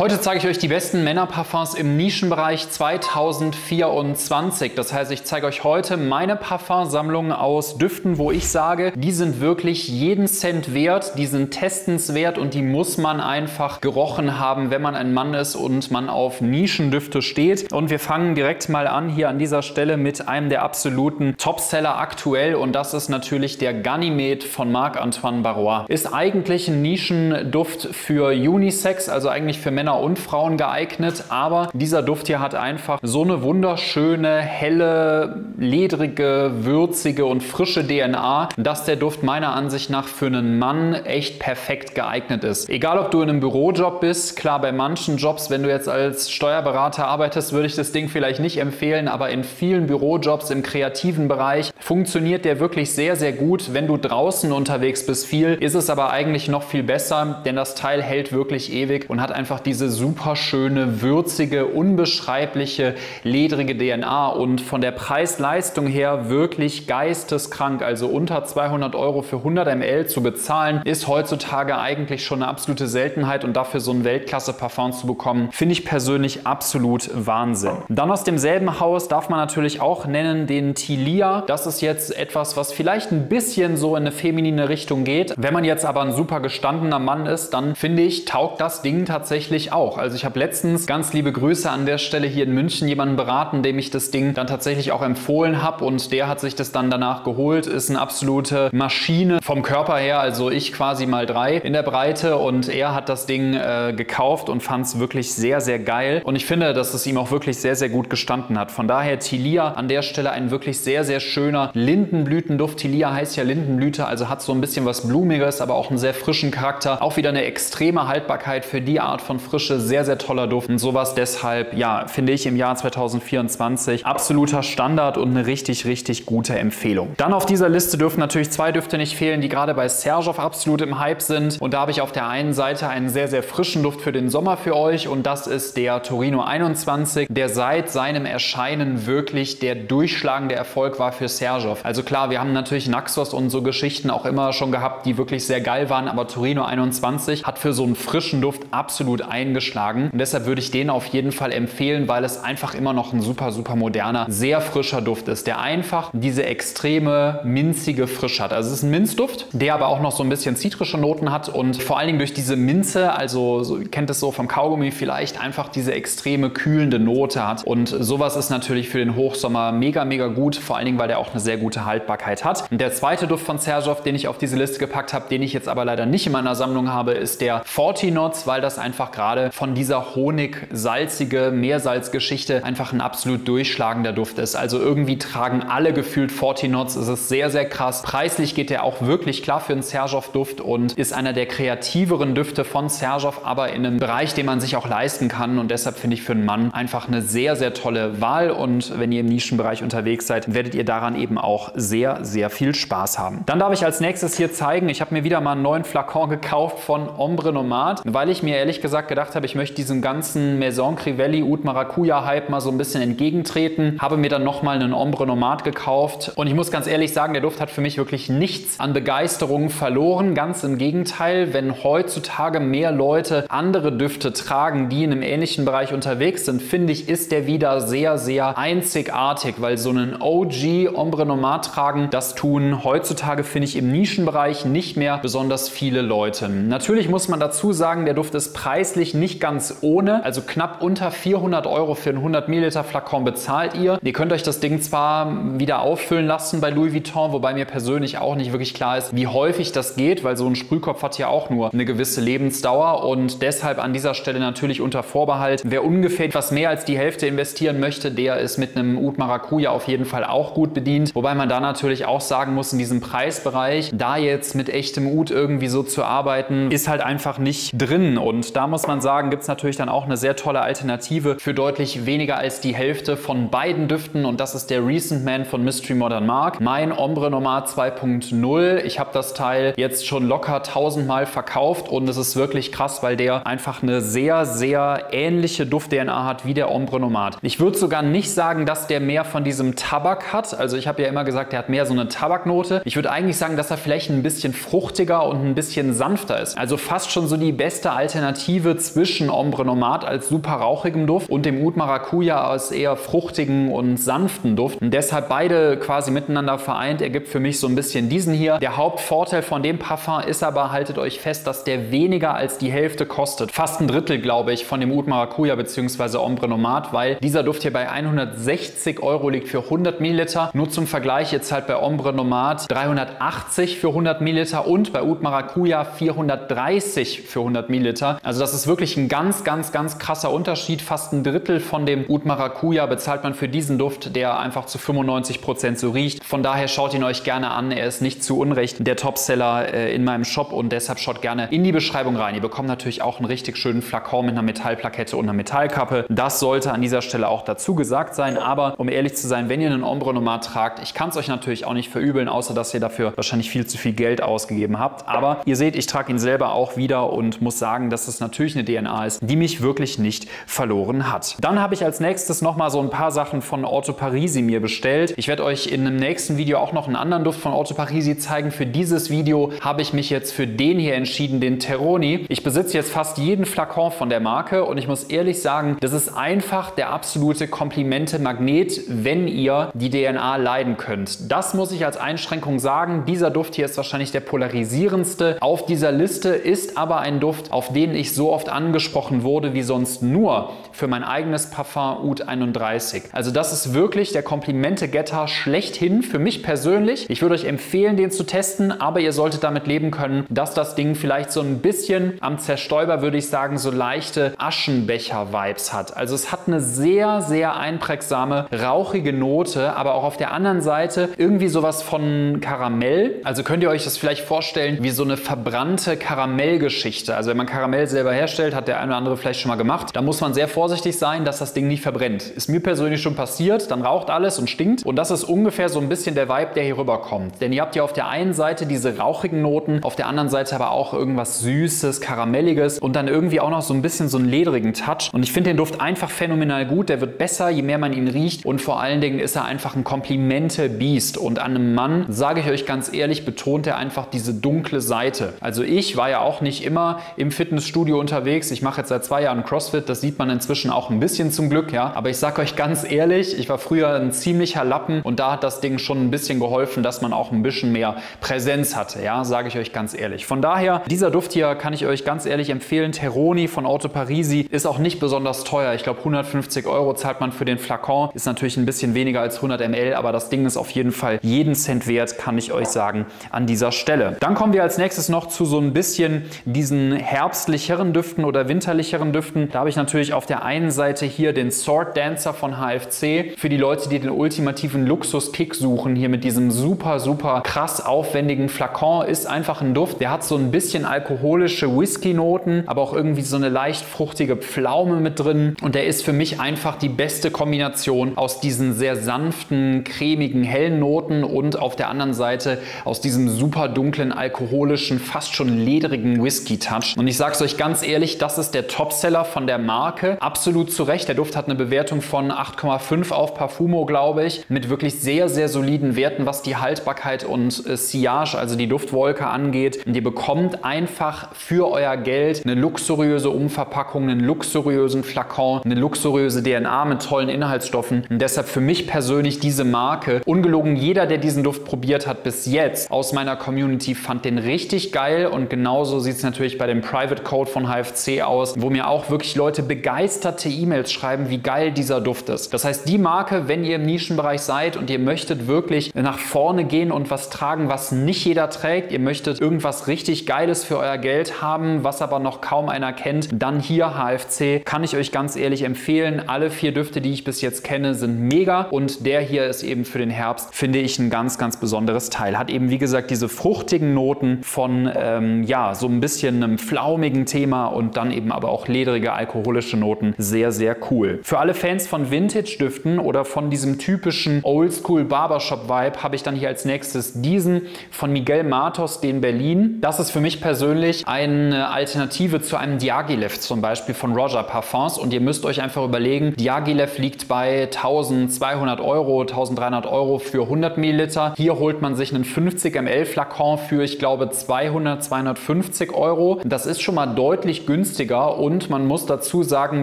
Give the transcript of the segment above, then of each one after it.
Heute zeige ich euch die besten Männerparfums im Nischenbereich 2024. Das heißt, ich zeige euch heute meine Parfumsammlung aus Düften, wo ich sage, die sind wirklich jeden Cent wert, die sind testenswert und die muss man einfach gerochen haben, wenn man ein Mann ist und man auf Nischendüfte steht. Und wir fangen direkt mal an hier an dieser Stelle mit einem der absoluten Topseller aktuell und das ist natürlich der Ganymede von Marc-Antoine Barrois. Ist eigentlich ein Nischenduft für Unisex, also eigentlich für Männer Männer und Frauen geeignet, aber dieser Duft hier hat einfach so eine wunderschöne, helle, ledrige, würzige und frische DNA, dass der Duft meiner Ansicht nach für einen Mann echt perfekt geeignet ist. Egal, ob du in einem Bürojob bist, klar, bei manchen Jobs, wenn du jetzt als Steuerberater arbeitest, würde ich das Ding vielleicht nicht empfehlen, aber in vielen Bürojobs im kreativen Bereich funktioniert der wirklich sehr, sehr gut. Wenn du draußen unterwegs bist viel, ist es aber eigentlich noch viel besser, denn das Teil hält wirklich ewig und hat einfach die diese super schöne, würzige, unbeschreibliche, ledrige DNA und von der Preis-Leistung her wirklich geisteskrank. Also unter 200 Euro für 100 ml zu bezahlen, ist heutzutage eigentlich schon eine absolute Seltenheit und dafür so ein Weltklasse-Parfum zu bekommen, finde ich persönlich absolut Wahnsinn. Dann aus demselben Haus darf man natürlich auch nennen den Tilia. Das ist jetzt etwas, was vielleicht ein bisschen so in eine feminine Richtung geht. Wenn man jetzt aber ein super gestandener Mann ist, dann finde ich, taugt das Ding tatsächlich ich auch. Also ich habe letztens ganz liebe Grüße an der Stelle hier in München jemanden beraten, dem ich das Ding dann tatsächlich auch empfohlen habe und der hat sich das dann danach geholt. Ist eine absolute Maschine vom Körper her, also ich quasi mal drei in der Breite und er hat das Ding äh, gekauft und fand es wirklich sehr, sehr geil. Und ich finde, dass es ihm auch wirklich sehr, sehr gut gestanden hat. Von daher Tilia an der Stelle ein wirklich sehr, sehr schöner Lindenblütenduft. Tilia heißt ja Lindenblüte, also hat so ein bisschen was Blumiges, aber auch einen sehr frischen Charakter. Auch wieder eine extreme Haltbarkeit für die Art von frische, sehr, sehr toller Duft. Und sowas deshalb, ja, finde ich im Jahr 2024 absoluter Standard und eine richtig, richtig gute Empfehlung. Dann auf dieser Liste dürfen natürlich zwei Düfte nicht fehlen, die gerade bei Serjoff absolut im Hype sind. Und da habe ich auf der einen Seite einen sehr, sehr frischen Duft für den Sommer für euch und das ist der Torino 21, der seit seinem Erscheinen wirklich der durchschlagende Erfolg war für Serjoff. Also klar, wir haben natürlich Naxos und so Geschichten auch immer schon gehabt, die wirklich sehr geil waren, aber Torino 21 hat für so einen frischen Duft absolut eingeschlagen. Und deshalb würde ich den auf jeden Fall empfehlen, weil es einfach immer noch ein super, super moderner, sehr frischer Duft ist, der einfach diese extreme minzige Frische hat. Also es ist ein Minzduft, der aber auch noch so ein bisschen zitrische Noten hat und vor allen Dingen durch diese Minze, also so, kennt es so vom Kaugummi vielleicht, einfach diese extreme kühlende Note hat. Und sowas ist natürlich für den Hochsommer mega, mega gut, vor allen Dingen, weil der auch eine sehr gute Haltbarkeit hat. Und der zweite Duft von Serjoff, den ich auf diese Liste gepackt habe, den ich jetzt aber leider nicht in meiner Sammlung habe, ist der 40 Knots, weil das einfach gerade gerade von dieser honig-salzige Meersalzgeschichte einfach ein absolut durchschlagender Duft ist. Also irgendwie tragen alle gefühlt 40 Knots. Es ist sehr, sehr krass. Preislich geht der auch wirklich klar für einen Serjoff-Duft und ist einer der kreativeren Düfte von Serjoff, aber in einem Bereich, den man sich auch leisten kann. Und deshalb finde ich für einen Mann einfach eine sehr, sehr tolle Wahl. Und wenn ihr im Nischenbereich unterwegs seid, werdet ihr daran eben auch sehr, sehr viel Spaß haben. Dann darf ich als nächstes hier zeigen, ich habe mir wieder mal einen neuen Flakon gekauft von Ombre Nomad, weil ich mir ehrlich gesagt gedacht habe, ich möchte diesem ganzen Maison Crivelli Oud Maracuja Hype mal so ein bisschen entgegentreten. Habe mir dann nochmal einen Ombre Nomad gekauft und ich muss ganz ehrlich sagen, der Duft hat für mich wirklich nichts an Begeisterung verloren. Ganz im Gegenteil, wenn heutzutage mehr Leute andere Düfte tragen, die in einem ähnlichen Bereich unterwegs sind, finde ich, ist der wieder sehr, sehr einzigartig, weil so einen OG Ombre Nomad tragen, das tun heutzutage, finde ich, im Nischenbereich nicht mehr besonders viele Leute. Natürlich muss man dazu sagen, der Duft ist preislich preislich nicht ganz ohne. Also knapp unter 400 Euro für einen 100 Milliliter Flakon bezahlt ihr. Ihr könnt euch das Ding zwar wieder auffüllen lassen bei Louis Vuitton, wobei mir persönlich auch nicht wirklich klar ist, wie häufig das geht, weil so ein Sprühkopf hat ja auch nur eine gewisse Lebensdauer und deshalb an dieser Stelle natürlich unter Vorbehalt. Wer ungefähr etwas mehr als die Hälfte investieren möchte, der ist mit einem Oud Maracuja auf jeden Fall auch gut bedient. Wobei man da natürlich auch sagen muss, in diesem Preisbereich, da jetzt mit echtem Oud irgendwie so zu arbeiten, ist halt einfach nicht drin und da muss man man sagen, gibt es natürlich dann auch eine sehr tolle Alternative für deutlich weniger als die Hälfte von beiden Düften und das ist der Recent Man von Mystery Modern Mark. Mein Ombre Nomad 2.0. Ich habe das Teil jetzt schon locker tausendmal verkauft und es ist wirklich krass, weil der einfach eine sehr, sehr ähnliche Duft-DNA hat wie der Ombre Nomad. Ich würde sogar nicht sagen, dass der mehr von diesem Tabak hat. Also ich habe ja immer gesagt, der hat mehr so eine Tabaknote. Ich würde eigentlich sagen, dass er vielleicht ein bisschen fruchtiger und ein bisschen sanfter ist. Also fast schon so die beste Alternative zwischen Ombre Nomad als super rauchigem Duft und dem Oud Maracuja als eher fruchtigen und sanften Duft. Und deshalb beide quasi miteinander vereint ergibt für mich so ein bisschen diesen hier. Der Hauptvorteil von dem Parfum ist aber, haltet euch fest, dass der weniger als die Hälfte kostet. Fast ein Drittel, glaube ich, von dem Oud Maracuja bzw. Ombre Nomad, weil dieser Duft hier bei 160 Euro liegt für 100 Milliliter. Nur zum Vergleich, jetzt halt bei Ombre Nomad 380 für 100 Milliliter und bei Oud Maracuja 430 für 100 Milliliter. Also das ist wirklich ein ganz, ganz, ganz krasser Unterschied. Fast ein Drittel von dem Oud Maracuja bezahlt man für diesen Duft, der einfach zu 95 Prozent so riecht. Von daher schaut ihn euch gerne an. Er ist nicht zu Unrecht der Topseller äh, in meinem Shop und deshalb schaut gerne in die Beschreibung rein. Ihr bekommt natürlich auch einen richtig schönen Flakon mit einer Metallplakette und einer Metallkappe. Das sollte an dieser Stelle auch dazu gesagt sein. Aber um ehrlich zu sein, wenn ihr einen Ombre Nomad tragt, ich kann es euch natürlich auch nicht verübeln, außer dass ihr dafür wahrscheinlich viel zu viel Geld ausgegeben habt. Aber ihr seht, ich trage ihn selber auch wieder und muss sagen, dass es natürlich eine DNA ist, die mich wirklich nicht verloren hat. Dann habe ich als nächstes nochmal so ein paar Sachen von Orto Parisi mir bestellt. Ich werde euch in einem nächsten Video auch noch einen anderen Duft von Orto Parisi zeigen. Für dieses Video habe ich mich jetzt für den hier entschieden, den Terroni. Ich besitze jetzt fast jeden Flakon von der Marke und ich muss ehrlich sagen, das ist einfach der absolute Komplimente-Magnet, wenn ihr die DNA leiden könnt. Das muss ich als Einschränkung sagen. Dieser Duft hier ist wahrscheinlich der polarisierendste auf dieser Liste, ist aber ein Duft, auf den ich so oft angesprochen wurde wie sonst nur für mein eigenes Parfum Oud 31. Also das ist wirklich der Komplimente-Getter schlechthin für mich persönlich. Ich würde euch empfehlen, den zu testen, aber ihr solltet damit leben können, dass das Ding vielleicht so ein bisschen am Zerstäuber, würde ich sagen, so leichte Aschenbecher-Vibes hat. Also es hat eine sehr, sehr einprägsame, rauchige Note, aber auch auf der anderen Seite irgendwie sowas von Karamell. Also könnt ihr euch das vielleicht vorstellen wie so eine verbrannte Karamellgeschichte. Also wenn man Karamell selber herstellt, hat der eine oder andere vielleicht schon mal gemacht. Da muss man sehr vorsichtig sein, dass das Ding nicht verbrennt. Ist mir persönlich schon passiert, dann raucht alles und stinkt. Und das ist ungefähr so ein bisschen der Vibe, der hier rüberkommt. Denn ihr habt ja auf der einen Seite diese rauchigen Noten, auf der anderen Seite aber auch irgendwas Süßes, Karamelliges und dann irgendwie auch noch so ein bisschen so einen ledrigen Touch. Und ich finde den Duft einfach phänomenal gut. Der wird besser, je mehr man ihn riecht. Und vor allen Dingen ist er einfach ein Komplimente-Beast. Und an einem Mann, sage ich euch ganz ehrlich, betont er einfach diese dunkle Seite. Also ich war ja auch nicht immer im Fitnessstudio unterwegs. Ich mache jetzt seit zwei Jahren CrossFit. Das sieht man inzwischen auch ein bisschen zum Glück, ja. Aber ich sage euch ganz ehrlich, ich war früher ein ziemlicher Lappen und da hat das Ding schon ein bisschen geholfen, dass man auch ein bisschen mehr Präsenz hatte, ja, sage ich euch ganz ehrlich. Von daher, dieser Duft hier kann ich euch ganz ehrlich empfehlen. Terroni von Auto Parisi ist auch nicht besonders teuer. Ich glaube 150 Euro zahlt man für den Flakon. Ist natürlich ein bisschen weniger als 100 ml, aber das Ding ist auf jeden Fall jeden Cent wert, kann ich euch sagen, an dieser Stelle. Dann kommen wir als nächstes noch zu so ein bisschen diesen herbstlicheren Düften oder winterlicheren Düften. Da habe ich natürlich auf der einen Seite hier den Sword Dancer von HFC. Für die Leute, die den ultimativen Luxus-Kick suchen, hier mit diesem super, super krass aufwendigen Flakon, ist einfach ein Duft. Der hat so ein bisschen alkoholische Whisky-Noten, aber auch irgendwie so eine leicht fruchtige Pflaume mit drin. Und der ist für mich einfach die beste Kombination aus diesen sehr sanften, cremigen, hellen Noten und auf der anderen Seite aus diesem super dunklen, alkoholischen, fast schon ledrigen Whisky-Touch. Und ich sage es euch ganz ehrlich, das ist der Topseller von der Marke. Absolut zu Recht. Der Duft hat eine Bewertung von 8,5 auf Parfumo, glaube ich, mit wirklich sehr, sehr soliden Werten, was die Haltbarkeit und äh, Sillage, also die Duftwolke angeht. Und ihr bekommt einfach für euer Geld eine luxuriöse Umverpackung, einen luxuriösen Flakon, eine luxuriöse DNA mit tollen Inhaltsstoffen. Und deshalb für mich persönlich diese Marke. Ungelogen, jeder, der diesen Duft probiert hat bis jetzt aus meiner Community, fand den richtig geil. Und genauso sieht es natürlich bei dem Private Code von HFC aus, wo mir auch wirklich Leute begeisterte E-Mails schreiben, wie geil dieser Duft ist. Das heißt, die Marke, wenn ihr im Nischenbereich seid und ihr möchtet wirklich nach vorne gehen und was tragen, was nicht jeder trägt, ihr möchtet irgendwas richtig Geiles für euer Geld haben, was aber noch kaum einer kennt, dann hier HFC. Kann ich euch ganz ehrlich empfehlen. Alle vier Düfte, die ich bis jetzt kenne, sind mega und der hier ist eben für den Herbst, finde ich, ein ganz, ganz besonderes Teil. Hat eben, wie gesagt, diese fruchtigen Noten von, ähm, ja, so ein bisschen einem flaumigen Thema und dann eben aber auch ledrige alkoholische Noten. Sehr, sehr cool. Für alle Fans von Vintage-Düften oder von diesem typischen Oldschool Barbershop-Vibe habe ich dann hier als nächstes diesen von Miguel Matos, den Berlin. Das ist für mich persönlich eine Alternative zu einem Diaghilev zum Beispiel von Roger Parfums und ihr müsst euch einfach überlegen, Diaghilev liegt bei 1200 Euro, 1300 Euro für 100 Milliliter. Hier holt man sich einen 50 ml Flakon für, ich glaube, 200, 250 Euro. Das ist schon mal deutlich günstiger günstiger und man muss dazu sagen,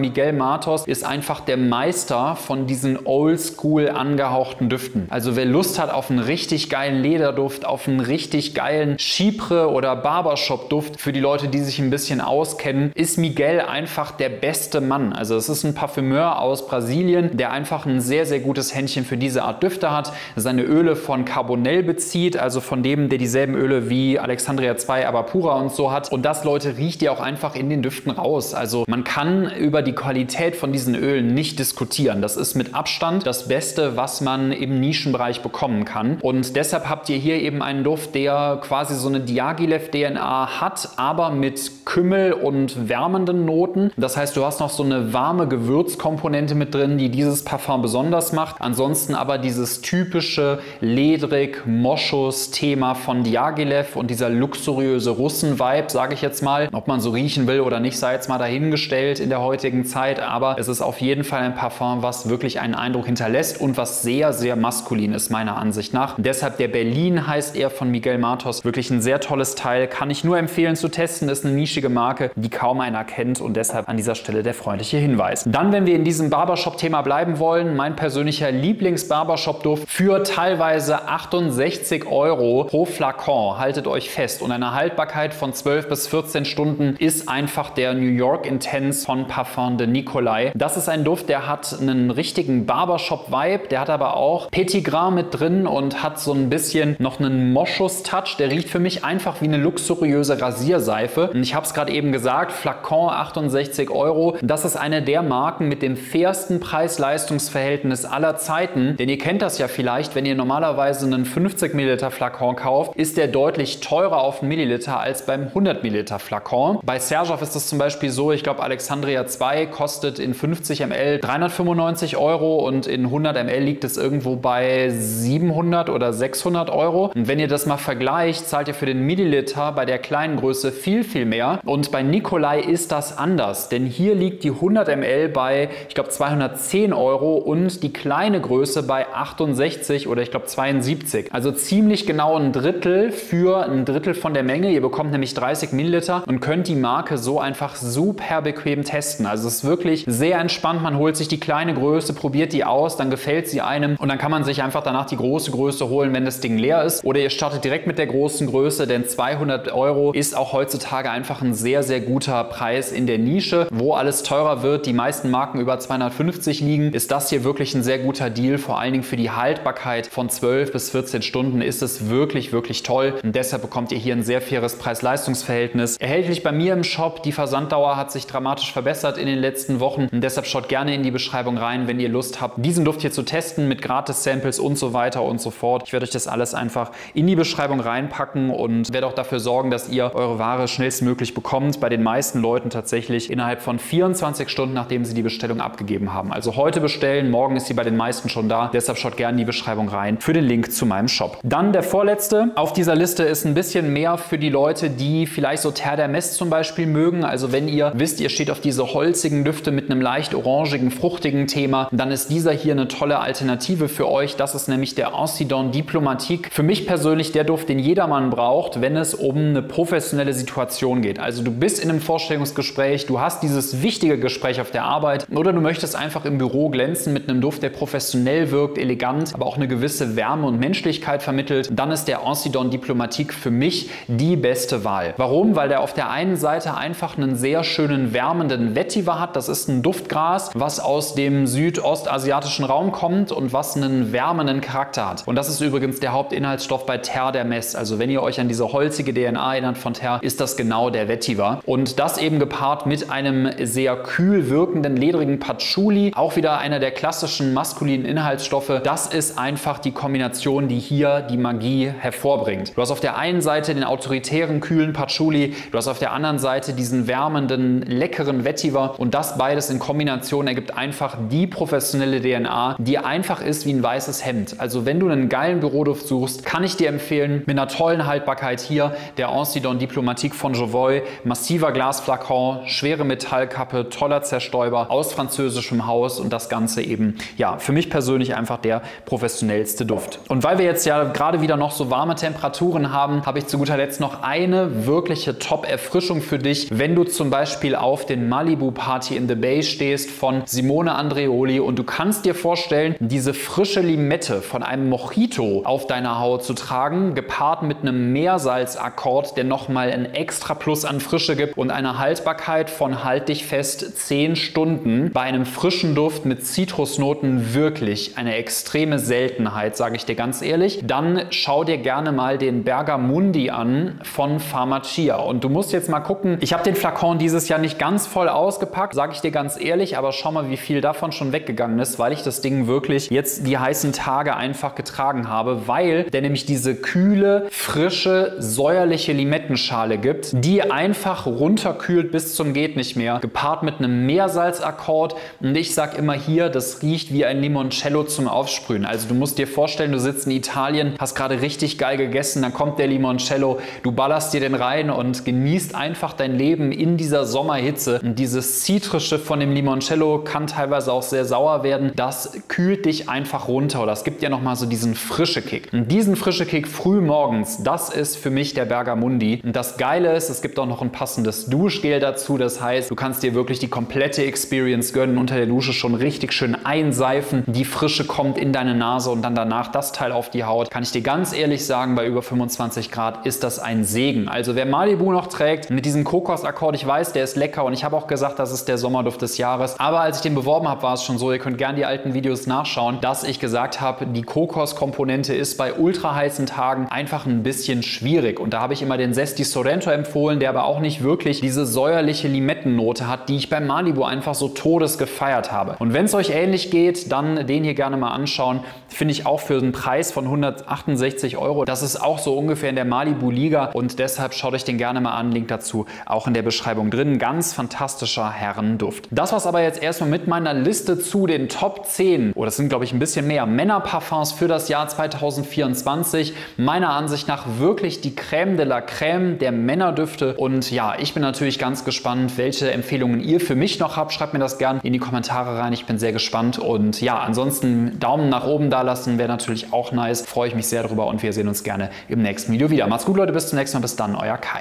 Miguel Matos ist einfach der Meister von diesen oldschool angehauchten Düften. Also wer Lust hat auf einen richtig geilen Lederduft, auf einen richtig geilen Chypre oder Barbershop Duft für die Leute, die sich ein bisschen auskennen, ist Miguel einfach der beste Mann. Also es ist ein Parfümeur aus Brasilien, der einfach ein sehr, sehr gutes Händchen für diese Art Düfte hat, seine Öle von Carbonell bezieht, also von dem, der dieselben Öle wie Alexandria 2, aber pura und so hat. Und das, Leute, riecht ihr auch einfach in den Düften raus. Also man kann über die Qualität von diesen Ölen nicht diskutieren. Das ist mit Abstand das Beste, was man im Nischenbereich bekommen kann. Und deshalb habt ihr hier eben einen Duft, der quasi so eine Diaghilev-DNA hat, aber mit Kümmel und wärmenden Noten. Das heißt, du hast noch so eine warme Gewürzkomponente mit drin, die dieses Parfum besonders macht. Ansonsten aber dieses typische Ledrig-Moschus-Thema von Diaghilev und dieser luxuriöse Russen-Vibe, sage ich jetzt mal. Ob man so riechen will oder nicht, sei jetzt mal dahingestellt in der heutigen Zeit. Aber es ist auf jeden Fall ein Parfum, was wirklich einen Eindruck hinterlässt und was sehr, sehr maskulin ist, meiner Ansicht nach. Und deshalb der Berlin heißt er von Miguel Matos. Wirklich ein sehr tolles Teil. Kann ich nur empfehlen zu testen. Ist eine nischige Marke, die kaum einer kennt und deshalb an dieser Stelle der freundliche Hinweis. Dann, wenn wir in diesem Barbershop-Thema bleiben wollen, mein persönlicher Lieblings-Barbershop-Duft für teilweise 68 Euro pro Flakon. Haltet euch fest. Und eine Haltbarkeit von 12 bis 14 Stunden ist einfach der New York Intense von Parfum de Nicolai. Das ist ein Duft, der hat einen richtigen Barbershop-Vibe. Der hat aber auch Petit Gras mit drin und hat so ein bisschen noch einen Moschus-Touch. Der riecht für mich einfach wie eine luxuriöse Rasierseife. Und ich habe es gerade eben gesagt, Flakon 68 Euro. Das ist eine der Marken mit dem fairsten Preis-Leistungs-Verhältnis aller Zeiten. Denn ihr kennt das ja vielleicht, wenn ihr normalerweise einen 50 Milliliter Flakon kauft, ist der deutlich teurer auf einen Milliliter als beim 100 Milliliter Flakon. Bei Serjoff ist das zum Beispiel so, ich glaube Alexandria 2 kostet in 50 ml 395 Euro und in 100 ml liegt es irgendwo bei 700 oder 600 Euro. Und wenn ihr das mal vergleicht, zahlt ihr für den Milliliter bei der kleinen Größe viel, viel mehr. Und bei Nikolai ist das anders, denn hier liegt die 100 ml bei, ich glaube, 210 Euro und die kleine Größe bei 68 oder ich glaube 72. Also ziemlich genau ein Drittel für ein Drittel von der Menge. Ihr bekommt nämlich 30 Milliliter und könnt die Marke so einfach super bequem testen. Also es ist wirklich sehr entspannt. Man holt sich die kleine Größe, probiert die aus, dann gefällt sie einem und dann kann man sich einfach danach die große Größe holen, wenn das Ding leer ist. Oder ihr startet direkt mit der großen Größe, denn 200 Euro ist auch heutzutage einfach ein sehr, sehr guter Preis in der Nische. Wo alles teurer wird, die meisten Marken über 250 liegen, ist das hier wirklich ein sehr guter Deal. Vor allen Dingen für die Haltbarkeit von 12 bis 14 Stunden ist es wirklich, wirklich toll. Und deshalb bekommt ihr hier ein sehr faires Preis-Leistungs-Verhältnis. Erhältlich bei mir im Shop. Die Versanddauer hat sich dramatisch verbessert in den letzten Wochen. Und deshalb schaut gerne in die Beschreibung rein, wenn ihr Lust habt, diesen Duft hier zu testen mit Gratis-Samples und so weiter und so fort. Ich werde euch das alles einfach in die Beschreibung reinpacken und werde auch dafür sorgen, dass ihr eure Ware schnellstmöglich bekommt. Bei den meisten Leuten tatsächlich innerhalb von 24 Stunden, nachdem sie die Bestellung abgegeben haben. Also heute bestellen, morgen ist sie bei den meisten schon da. Deshalb schaut gerne in die Beschreibung rein für den Link zu meinem Shop. Dann der vorletzte auf dieser Liste ist ein bisschen mehr für die Leute, die vielleicht so Terre der Mess zum Beispiel mögen. Also wenn ihr wisst, ihr steht auf diese holzigen Düfte mit einem leicht orangigen, fruchtigen Thema, dann ist dieser hier eine tolle Alternative für euch. Das ist nämlich der Ancidon Diplomatique. Für mich persönlich der Duft, den jedermann braucht, wenn es um eine professionelle Situation geht. Also du bist in einem Vorstellungsgespräch, du hast dieses wichtige Gespräch auf der Arbeit oder du möchtest einfach im Büro glänzen mit einem Duft, der professionell wirkt, elegant, aber auch eine gewisse Wärme und Menschlichkeit vermittelt, dann ist der Ancidon Diplomatique für mich die beste Wahl. Warum? Weil der auf der einen Seite einfach einen sehr schönen wärmenden Vetiver hat. Das ist ein Duftgras, was aus dem südostasiatischen Raum kommt und was einen wärmenden Charakter hat. Und das ist übrigens der Hauptinhaltsstoff bei Terre der Mess. Also wenn ihr euch an diese holzige DNA erinnert von Terre, ist das genau der Vetiver. Und das eben gepaart mit einem sehr kühl wirkenden, ledrigen Patchouli, auch wieder einer der klassischen maskulinen Inhaltsstoffe. Das ist einfach die Kombination, die hier die Magie hervorbringt. Du hast auf der einen Seite den autoritären, kühlen Patchouli, du hast auf der anderen Seite diesen wärmenden, leckeren Vetiver und das beides in Kombination ergibt einfach die professionelle DNA, die einfach ist wie ein weißes Hemd. Also wenn du einen geilen Büroduft suchst, kann ich dir empfehlen, mit einer tollen Haltbarkeit hier der Ancidon Diplomatique von Jovoy, massiver Glasflakon, schwere Metallkappe, toller Zerstäuber aus französischem Haus und das Ganze eben, ja, für mich persönlich einfach der professionellste Duft. Und weil wir jetzt ja gerade wieder noch so warme Temperaturen haben, habe ich zu guter Letzt noch eine wirkliche Top-Erfrischung für dich, wenn du zum Beispiel auf den Malibu Party in the Bay stehst von Simone Andreoli und du kannst dir vorstellen, diese frische Limette von einem Mojito auf deiner Haut zu tragen, gepaart mit einem Meersalzakkord, der nochmal ein extra Plus an Frische gibt und eine Haltbarkeit von halt dich fest 10 Stunden bei einem frischen Duft mit Zitrusnoten wirklich eine extreme Seltenheit, sage ich dir ganz ehrlich. Dann schau dir gerne mal den Bergamundi an von Pharmacia und du musst jetzt mal gucken, ich habe den Flakon dieses Jahr nicht ganz voll ausgepackt, sage ich dir ganz ehrlich, aber schau mal, wie viel davon schon weggegangen ist, weil ich das Ding wirklich jetzt die heißen Tage einfach getragen habe, weil der nämlich diese kühle, frische, säuerliche Limettenschale gibt, die einfach runterkühlt bis zum geht nicht mehr, gepaart mit einem Meersalzakkord und ich sage immer hier, das riecht wie ein Limoncello zum Aufsprühen. Also du musst dir vorstellen, du sitzt in Italien, hast gerade richtig geil gegessen, dann kommt der Limoncello, du ballerst dir den rein und genießt einfach dein Leben in dieser Sommerhitze. Dieses Zitrische von dem Limoncello kann teilweise auch sehr sauer werden. Das kühlt dich einfach runter oder es gibt ja nochmal so diesen frische Kick. Und diesen frische Kick früh morgens, das ist für mich der Bergamundi. Und das Geile ist, es gibt auch noch ein passendes Duschgel dazu. Das heißt, du kannst dir wirklich die komplette Experience gönnen, unter der Dusche schon richtig schön einseifen. Die Frische kommt in deine Nase und dann danach das Teil auf die Haut. Kann ich dir ganz ehrlich sagen, bei über 25 Grad ist das ein Segen. Also wer Malibu noch trägt, mit diesem Kokosakkord, ich weiß, der ist lecker und ich habe auch gesagt, das ist der Sommerduft des Jahres. Aber als ich den beworben habe, war es schon so, ihr könnt gerne die alten Videos nachschauen, dass ich gesagt habe, die Kokoskomponente ist bei ultra heißen Tagen einfach ein bisschen schwierig. Und da habe ich immer den Zesti Sorrento empfohlen, der aber auch nicht wirklich diese säuerliche Limettennote hat, die ich beim Malibu einfach so todes gefeiert habe. Und wenn es euch ähnlich geht, dann den hier gerne mal anschauen. Finde ich auch für einen Preis von 168 Euro. Das ist auch so ungefähr in der Malibu Liga und deshalb schaut euch den gerne mal an. Link dazu auch in der Beschreibung drin. Ganz fantastischer Herrenduft. Das war's aber jetzt erstmal mit meiner Liste zu den Top 10, oder das sind glaube ich ein bisschen mehr, Männerparfums für das Jahr 2024. Meiner Ansicht nach wirklich die Crème de la Crème der Männerdüfte. Und ja, ich bin natürlich ganz gespannt, welche Empfehlungen ihr für mich noch habt. Schreibt mir das gerne in die Kommentare rein. Ich bin sehr gespannt. Und ja, ansonsten Daumen nach oben da lassen wäre natürlich auch nice. Freue ich mich sehr drüber und wir sehen uns gerne im nächsten Video wieder. Macht's gut, Leute. Bis zum nächsten Mal. Bis dann, euer Kai.